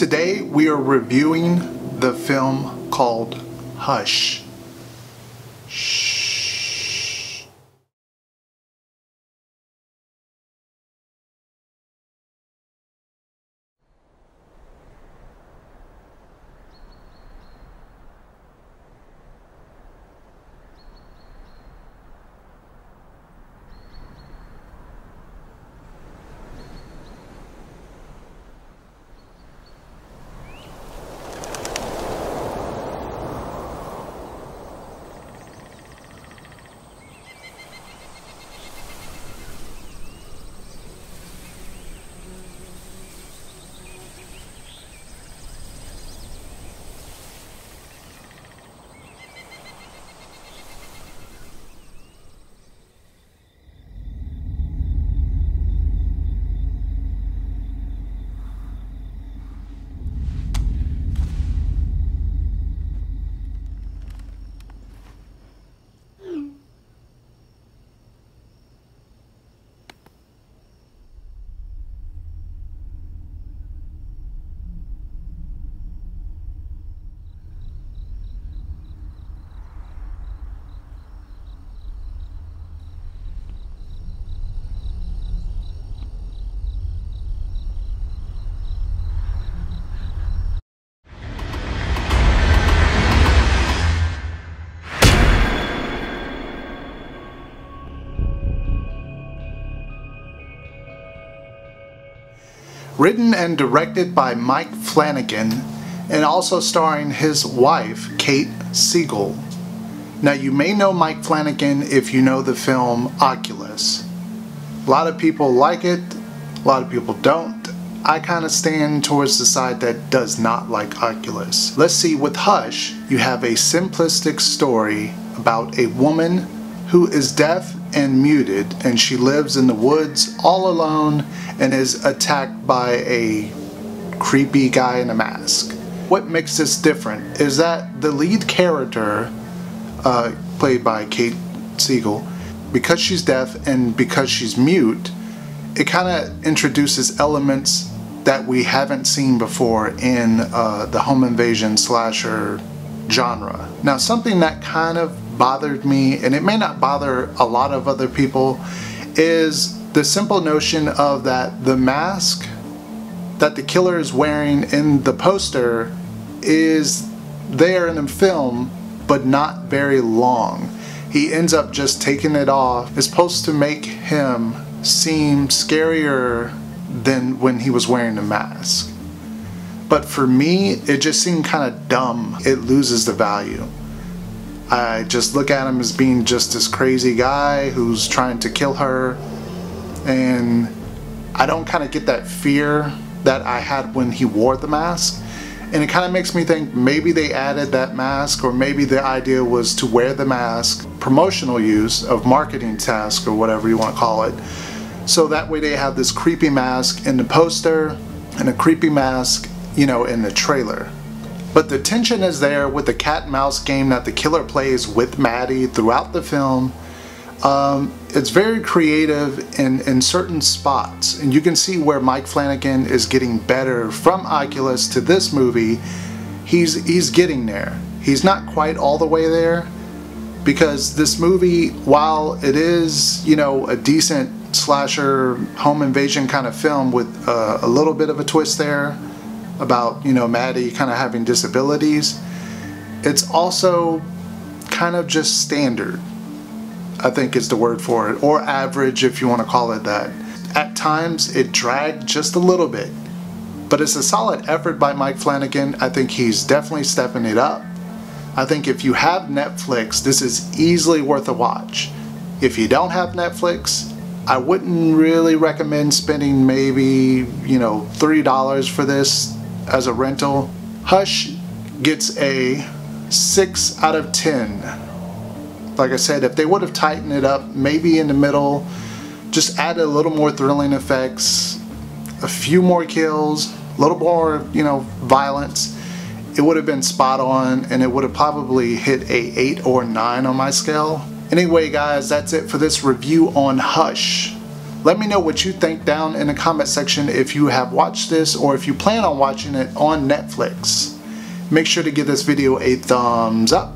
Today we are reviewing the film called Hush. Written and directed by Mike Flanagan and also starring his wife, Kate Siegel. Now, you may know Mike Flanagan if you know the film Oculus. A lot of people like it, a lot of people don't. I kind of stand towards the side that does not like Oculus. Let's see, with Hush, you have a simplistic story about a woman who is deaf and muted and she lives in the woods all alone and is attacked by a creepy guy in a mask. What makes this different is that the lead character, uh, played by Kate Siegel, because she's deaf and because she's mute, it kind of introduces elements that we haven't seen before in uh, the home invasion slasher genre. Now something that kind of bothered me, and it may not bother a lot of other people, is the simple notion of that the mask that the killer is wearing in the poster is there in the film, but not very long. He ends up just taking it off. It's supposed to make him seem scarier than when he was wearing the mask. But for me, it just seemed kind of dumb. It loses the value. I just look at him as being just this crazy guy who's trying to kill her. And I don't kind of get that fear that I had when he wore the mask. And it kind of makes me think maybe they added that mask or maybe the idea was to wear the mask, promotional use of marketing task or whatever you want to call it, so that way they have this creepy mask in the poster and a creepy mask, you know, in the trailer. But the tension is there with the cat and mouse game that the killer plays with Maddie throughout the film. Um, it's very creative in, in certain spots and you can see where Mike Flanagan is getting better from Oculus to this movie. He's, he's getting there. He's not quite all the way there because this movie, while it is, you know, a decent slasher home invasion kind of film with uh, a little bit of a twist there about you know Maddie kind of having disabilities it's also kind of just standard I think is the word for it or average if you want to call it that. At times it dragged just a little bit but it's a solid effort by Mike Flanagan. I think he's definitely stepping it up. I think if you have Netflix this is easily worth a watch. If you don't have Netflix I wouldn't really recommend spending maybe, you know, $3 for this as a rental. Hush gets a 6 out of 10. Like I said, if they would have tightened it up, maybe in the middle, just added a little more thrilling effects, a few more kills, a little more, you know, violence, it would have been spot on and it would have probably hit a 8 or 9 on my scale. Anyway guys, that's it for this review on Hush. Let me know what you think down in the comment section if you have watched this or if you plan on watching it on Netflix. Make sure to give this video a thumbs up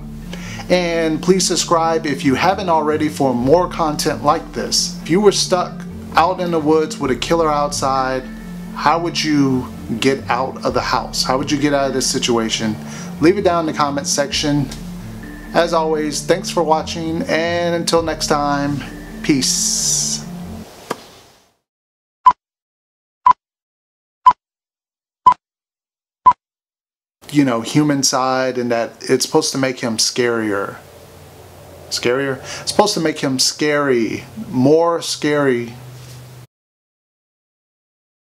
and please subscribe if you haven't already for more content like this. If you were stuck out in the woods with a killer outside, how would you get out of the house? How would you get out of this situation? Leave it down in the comment section. As always, thanks for watching and until next time, peace. You know, human side and that it's supposed to make him scarier. Scarier? It's supposed to make him scary, more scary